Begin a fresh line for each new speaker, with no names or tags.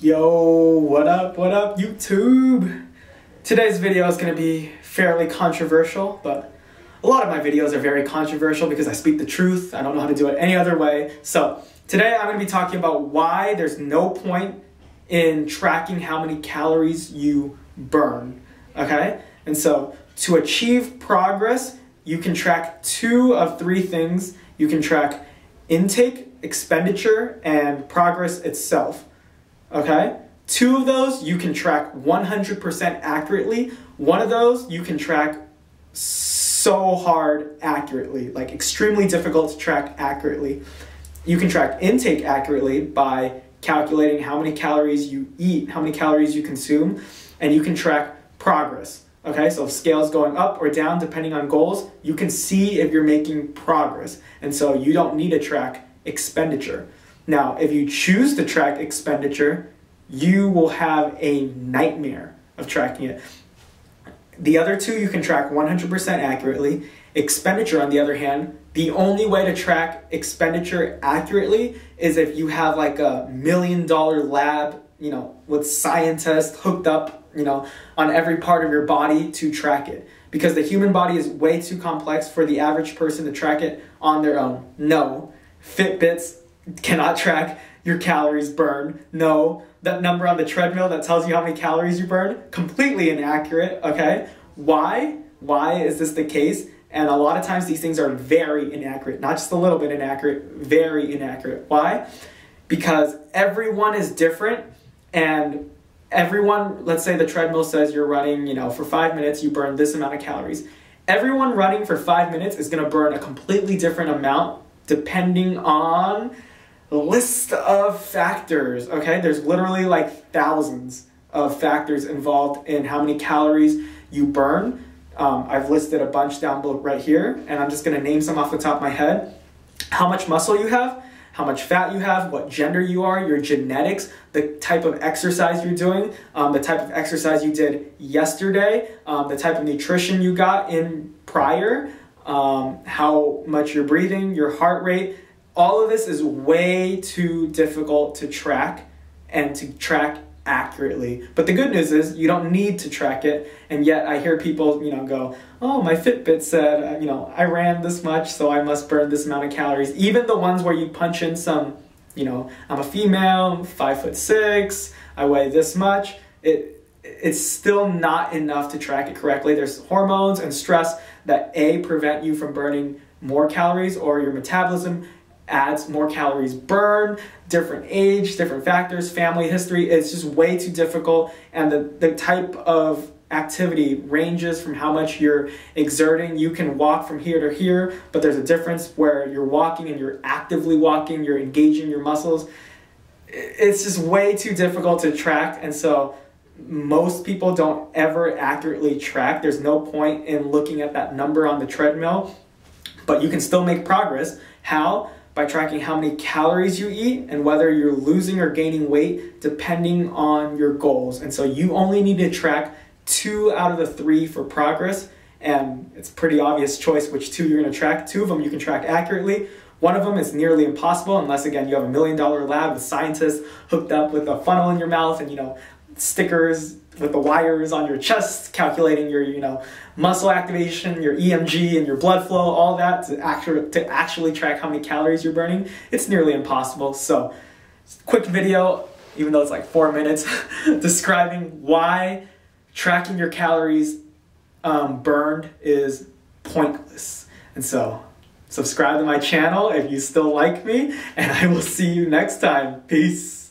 Yo, what up, what up, YouTube? Today's video is going to be fairly controversial, but a lot of my videos are very controversial because I speak the truth. I don't know how to do it any other way. So, today I'm going to be talking about why there's no point in tracking how many calories you burn, okay? And so, to achieve progress, you can track two of three things. You can track intake, expenditure, and progress itself. Okay? Two of those you can track 100% accurately. One of those you can track so hard accurately, like extremely difficult to track accurately. You can track intake accurately by calculating how many calories you eat, how many calories you consume, and you can track progress. Okay, so if scale's going up or down depending on goals, you can see if you're making progress. And so you don't need to track expenditure. Now, if you choose to track expenditure, you will have a nightmare of tracking it. The other two you can track 100% accurately. Expenditure, on the other hand, the only way to track expenditure accurately is if you have like a million dollar lab, you know, with scientists hooked up you know, on every part of your body to track it. Because the human body is way too complex for the average person to track it on their own. No. Fitbits cannot track your calories burned. No. That number on the treadmill that tells you how many calories you burn, completely inaccurate, okay? Why? Why is this the case? And a lot of times these things are very inaccurate, not just a little bit inaccurate, very inaccurate. Why? Because everyone is different and everyone, let's say the treadmill says you're running, you know, for five minutes, you burn this amount of calories. Everyone running for five minutes is going to burn a completely different amount depending on list of factors. Okay, there's literally like thousands of factors involved in how many calories you burn. Um, I've listed a bunch down below right here, and I'm just going to name some off the top of my head. How much muscle you have, how much fat you have, what gender you are, your genetics, the type of exercise you're doing, um, the type of exercise you did yesterday, um, the type of nutrition you got in prior, um, how much you're breathing, your heart rate. All of this is way too difficult to track and to track accurately. But the good news is you don't need to track it. And yet I hear people, you know, go, "Oh, my Fitbit said, uh, you know, I ran this much, so I must burn this amount of calories." Even the ones where you punch in some, you know, I'm a female, five foot six, I weigh this much. It it's still not enough to track it correctly. There's hormones and stress that a prevent you from burning more calories or your metabolism adds more calories burned, different age, different factors, family history. It's just way too difficult. And the, the type of activity ranges from how much you're exerting. You can walk from here to here, but there's a difference where you're walking and you're actively walking, you're engaging your muscles. It's just way too difficult to track. And so most people don't ever accurately track. There's no point in looking at that number on the treadmill, but you can still make progress. How? By tracking how many calories you eat and whether you're losing or gaining weight depending on your goals. And so you only need to track two out of the three for progress. And it's pretty obvious choice which two you're gonna track. Two of them you can track accurately. One of them is nearly impossible unless again you have a million dollar lab with scientists hooked up with a funnel in your mouth and you know stickers with the wires on your chest, calculating your, you know, muscle activation, your EMG and your blood flow, all that to actually, to actually track how many calories you're burning, it's nearly impossible. So, quick video, even though it's like four minutes, describing why tracking your calories um, burned is pointless. And so, subscribe to my channel if you still like me, and I will see you next time. Peace.